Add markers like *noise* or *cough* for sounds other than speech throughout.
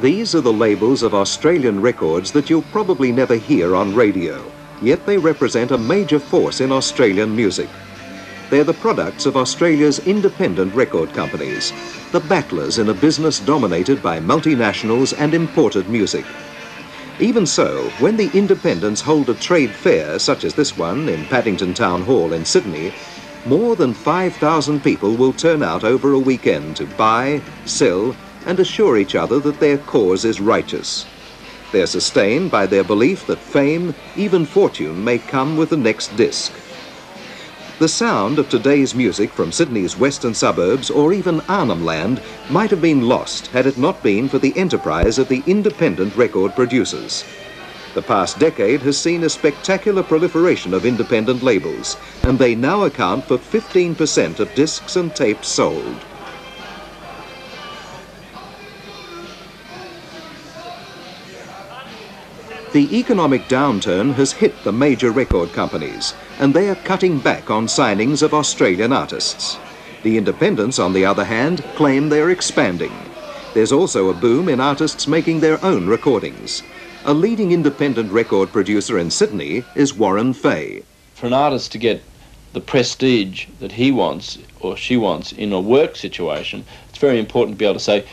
These are the labels of Australian records that you'll probably never hear on radio, yet they represent a major force in Australian music. They're the products of Australia's independent record companies, the battlers in a business dominated by multinationals and imported music. Even so, when the independents hold a trade fair such as this one in Paddington Town Hall in Sydney, more than 5,000 people will turn out over a weekend to buy, sell and assure each other that their cause is righteous. They're sustained by their belief that fame, even fortune, may come with the next disc. The sound of today's music from Sydney's western suburbs or even Arnhem Land might have been lost had it not been for the enterprise of the independent record producers. The past decade has seen a spectacular proliferation of independent labels, and they now account for 15% of discs and tapes sold. The economic downturn has hit the major record companies, and they are cutting back on signings of Australian artists. The independents, on the other hand, claim they're expanding. There's also a boom in artists making their own recordings. A leading independent record producer in Sydney is Warren Fahey. For an artist to get the prestige that he wants or she wants in a work situation, it's very important to be able to say,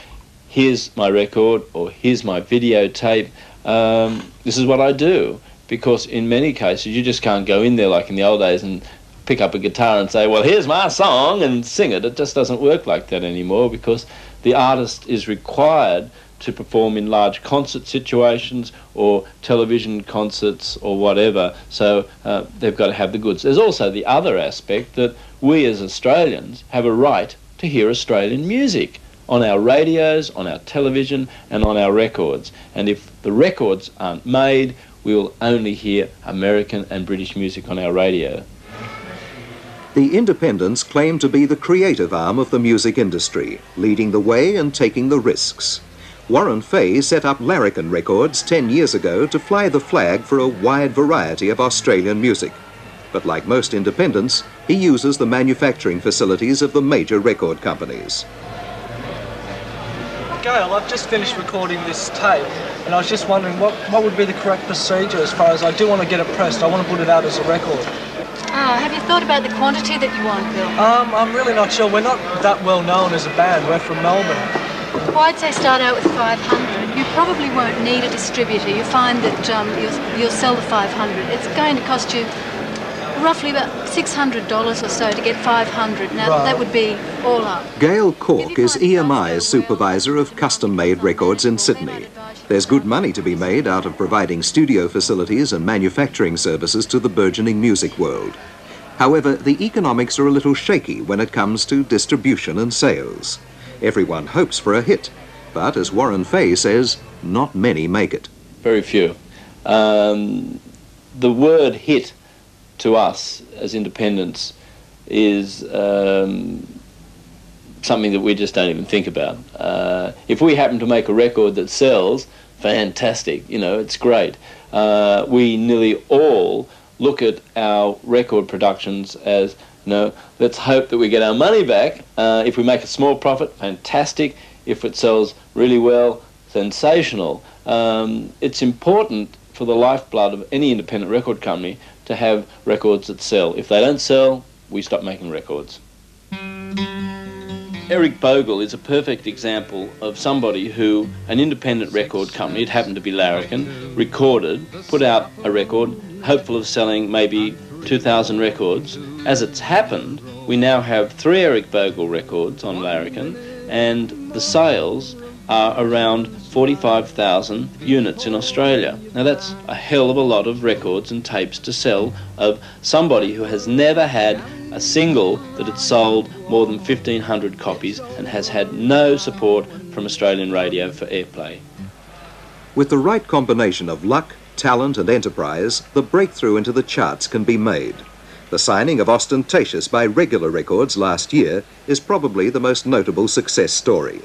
here's my record or here's my videotape um, this is what I do. Because in many cases, you just can't go in there like in the old days and pick up a guitar and say, well, here's my song and sing it. It just doesn't work like that anymore because the artist is required to perform in large concert situations or television concerts or whatever. So uh, they've got to have the goods. There's also the other aspect that we as Australians have a right to hear Australian music on our radios, on our television, and on our records. And if the records aren't made, we will only hear American and British music on our radio. The independents claim to be the creative arm of the music industry, leading the way and taking the risks. Warren Fahey set up Larrikin Records 10 years ago to fly the flag for a wide variety of Australian music. But like most independents, he uses the manufacturing facilities of the major record companies. Gail, I've just finished recording this tape, and I was just wondering what, what would be the correct procedure as far as I do want to get it pressed. I want to put it out as a record. Oh, have you thought about the quantity that you want, Bill? Um, I'm really not sure. We're not that well known as a band. We're from Melbourne. Well, I'd say start out with 500. You probably won't need a distributor. You find that um, you'll, you'll sell the 500. It's going to cost you roughly about $600 or so to get 500. Now, right. that would be all up. Gail Cork is EMI's supervisor of custom-made records in Sydney. There's good money to be made out of providing studio facilities and manufacturing services to the burgeoning music world. However, the economics are a little shaky when it comes to distribution and sales. Everyone hopes for a hit, but as Warren Fahey says, not many make it. Very few. Um, the word hit to us as independents is um, something that we just don't even think about. Uh, if we happen to make a record that sells, fantastic, you know, it's great. Uh, we nearly all look at our record productions as, you know, let's hope that we get our money back. Uh, if we make a small profit, fantastic. If it sells really well, sensational. Um, it's important for the lifeblood of any independent record company to have records that sell. If they don't sell, we stop making records. Eric Bogle is a perfect example of somebody who, an independent record company, it happened to be Larrikin, recorded, put out a record, hopeful of selling maybe 2,000 records. As it's happened, we now have three Eric Bogle records on Larrikin, and the sales are around 45,000 units in Australia. Now that's a hell of a lot of records and tapes to sell of somebody who has never had a single that had sold more than 1,500 copies and has had no support from Australian radio for airplay. With the right combination of luck, talent and enterprise, the breakthrough into the charts can be made. The signing of Austen Tayshus by Regular Records last year is probably the most notable success story.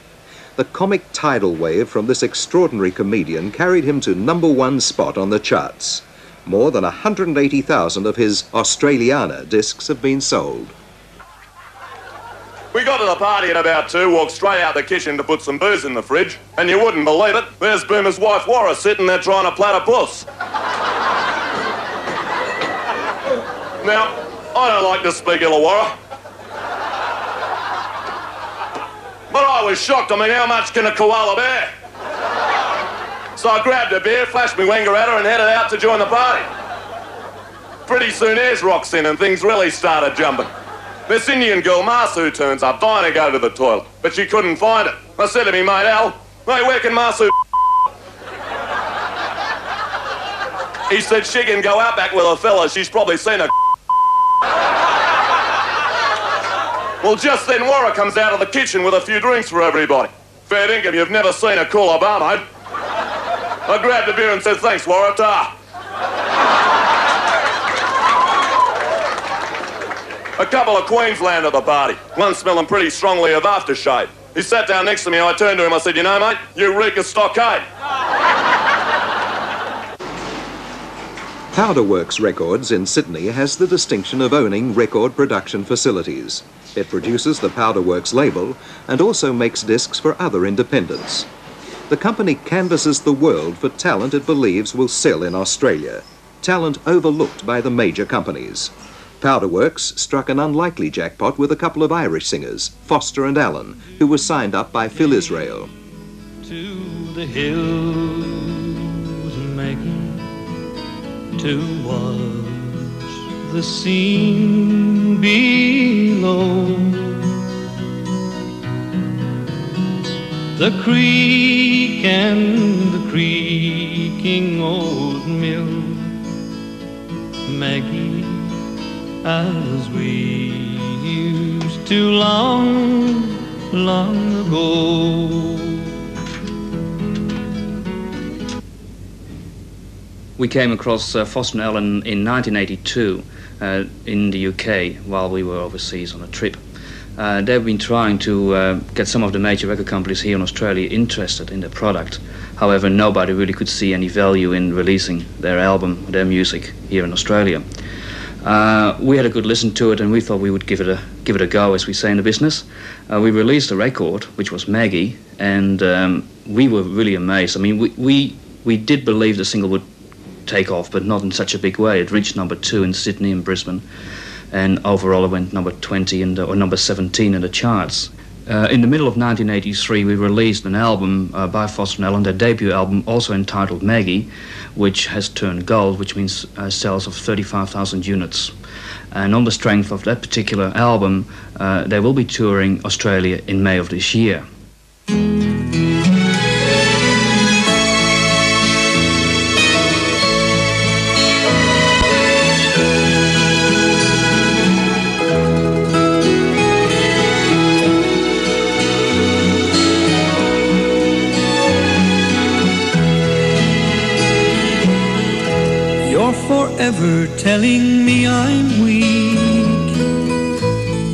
The comic tidal wave from this extraordinary comedian carried him to number one spot on the charts. More than 180,000 of his Australiana discs have been sold. We got to the party at about two, walked straight out the kitchen to put some booze in the fridge, and you wouldn't believe it, there's Boomer's wife Warra sitting there trying to puss. now, I don't like to speak ill of Warra. But I was shocked. I mean, how much can a koala bear? So I grabbed a beer, flashed my wenger at her, and headed out to join the party. Pretty soon, Ayers rocks in, and things really started jumping. This Indian girl, Masu, turns up, dying to go to the toilet, but she couldn't find it. I said to me mate Al, hey, where can Masu *laughs* He said she can go out back with a fella. She's probably seen a Well, just then Warra comes out of the kitchen with a few drinks for everybody. Fair dinkum, you've never seen a cooler bar, mate. I grabbed a beer and said, thanks, Warra. Ah. Ta. A couple of Queensland at the party. One smelling pretty strongly of aftershave. He sat down next to me. I turned to him. I said, you know, mate, you reek of stockade. Powderworks Records in Sydney has the distinction of owning record production facilities. It produces the Powderworks label and also makes discs for other independents. The company canvasses the world for talent it believes will sell in Australia, talent overlooked by the major companies. Powderworks struck an unlikely jackpot with a couple of Irish singers, Foster and Allen, who were signed up by Phil Israel. To the hills, to watch the scene below. The creek and the creaking old mill, Maggie, as we used to long, long ago. We came across uh, Foster and Allen in 1982 uh, in the UK while we were overseas on a trip. Uh, they've been trying to uh, get some of the major record companies here in Australia interested in the product. However, nobody really could see any value in releasing their album, their music here in Australia. Uh, we had a good listen to it, and we thought we would give it a give it a go, as we say in the business. Uh, we released a record, which was Maggie, and um, we were really amazed. I mean, we, we we did believe the single would take off, but not in such a big way. It reached number two in Sydney and Brisbane, and overall it went number 20 in the, or number 17 in the charts. Uh, in the middle of 1983, we released an album uh, by Foster and Allen, their debut album, also entitled Maggie, which has turned gold, which means uh, sales of 35,000 units. And on the strength of that particular album, uh, they will be touring Australia in May of this year. Forever telling me I'm weak.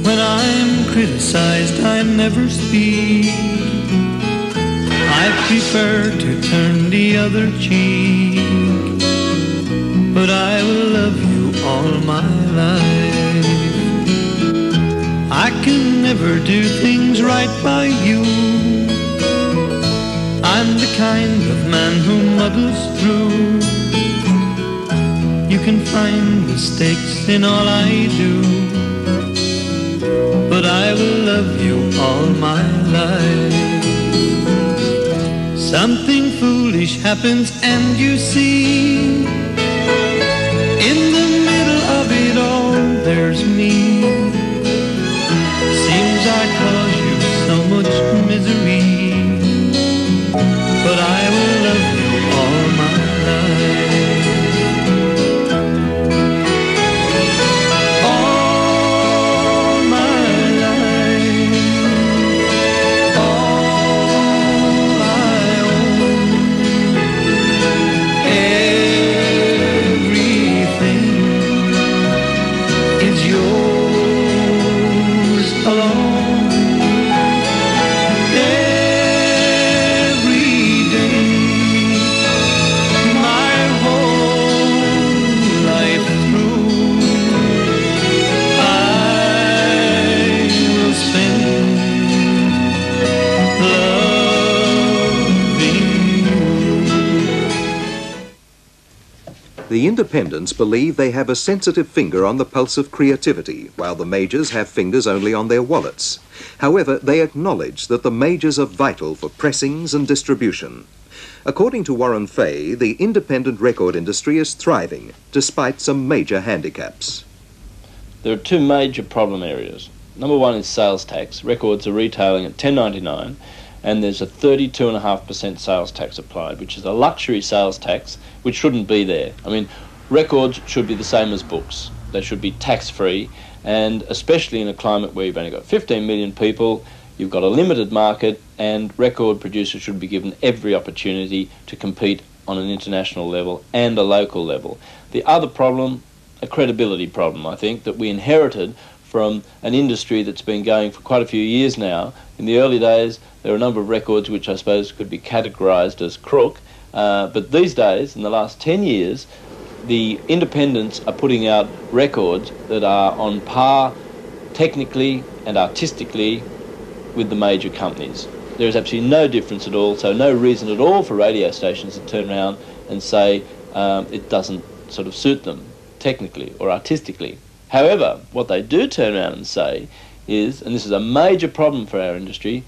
When I'm criticized, I never speak. I prefer to turn the other cheek. But I will love you all my life. I can never do things right by you. I'm the kind of man who muddles through can find mistakes in all I do. But I will love you all my life. Something foolish happens and you see. In the middle of it all, there's me. Seems I cause you so much misery. But I will love you The independents believe they have a sensitive finger on the pulse of creativity, while the majors have fingers only on their wallets. However, they acknowledge that the majors are vital for pressings and distribution. According to Warren Fahey, the independent record industry is thriving, despite some major handicaps. There are two major problem areas. Number one is sales tax. Records are retailing at 10.99 and there's a 32.5% sales tax applied, which is a luxury sales tax which shouldn't be there. I mean, records should be the same as books. They should be tax free and especially in a climate where you've only got 15 million people, you've got a limited market and record producers should be given every opportunity to compete on an international level and a local level. The other problem a credibility problem, I think, that we inherited from an industry that's been going for quite a few years now. In the early days, there were a number of records which I suppose could be categorised as crook, uh, but these days, in the last 10 years, the independents are putting out records that are on par technically and artistically with the major companies. There is absolutely no difference at all, so no reason at all for radio stations to turn around and say um, it doesn't sort of suit them technically or artistically. However, what they do turn around and say is, and this is a major problem for our industry,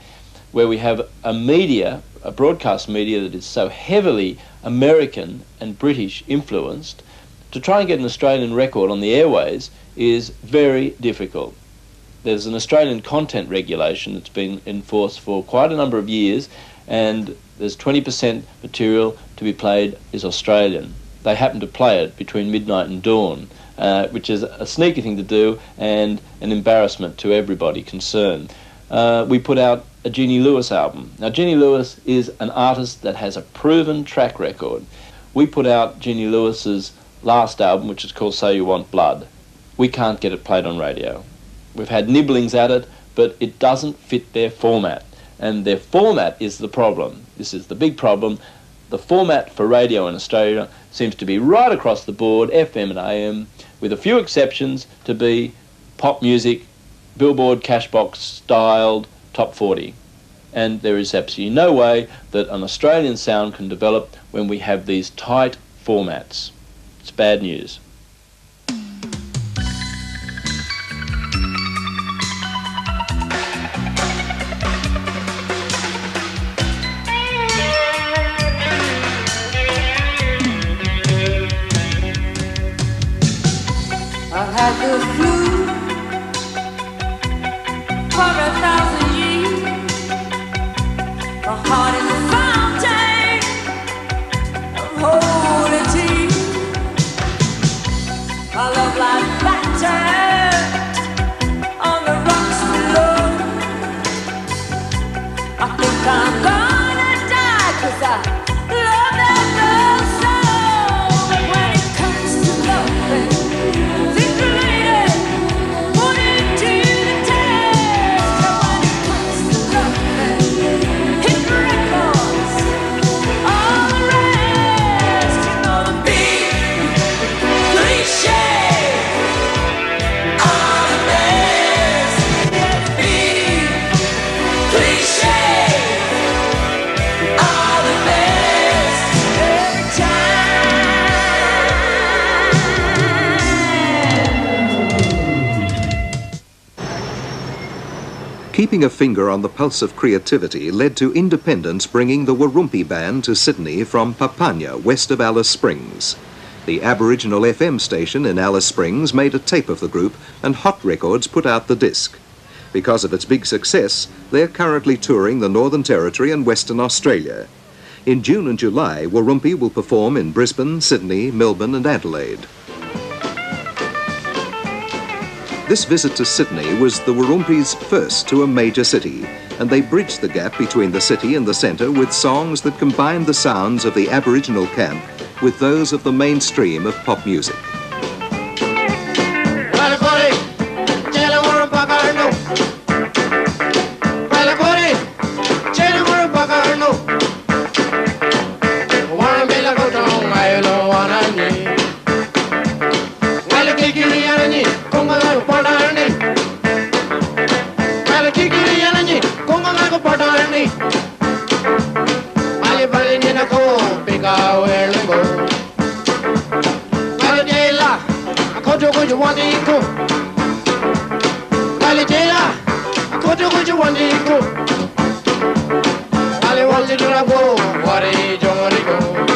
where we have a media, a broadcast media that is so heavily American and British influenced, to try and get an Australian record on the airways is very difficult. There's an Australian content regulation that's been enforced for quite a number of years, and there's 20% material to be played is Australian they happen to play it between midnight and dawn, uh, which is a sneaky thing to do and an embarrassment to everybody concerned. Uh, we put out a Jeannie Lewis album. Now, Jeannie Lewis is an artist that has a proven track record. We put out Jeannie Lewis's last album, which is called So You Want Blood. We can't get it played on radio. We've had nibblings at it, but it doesn't fit their format. And their format is the problem. This is the big problem. The format for radio in Australia seems to be right across the board, FM and AM, with a few exceptions to be pop music, Billboard Cashbox styled top 40. And there is absolutely no way that an Australian sound can develop when we have these tight formats. It's bad news. A finger on the pulse of creativity led to independence bringing the Warumpi Band to Sydney from Papunya, west of Alice Springs. The Aboriginal FM station in Alice Springs made a tape of the group and Hot Records put out the disc. Because of its big success, they're currently touring the Northern Territory and Western Australia. In June and July, Warumpi will perform in Brisbane, Sydney, Melbourne and Adelaide. This visit to Sydney was the Warumpi's first to a major city, and they bridged the gap between the city and the centre with songs that combined the sounds of the Aboriginal camp with those of the mainstream of pop music. cahuelengo. Calidela, akojo kojo wani iko. Calidela, akojo kojo wani iko. Ali wanti dura go, wari jongri go.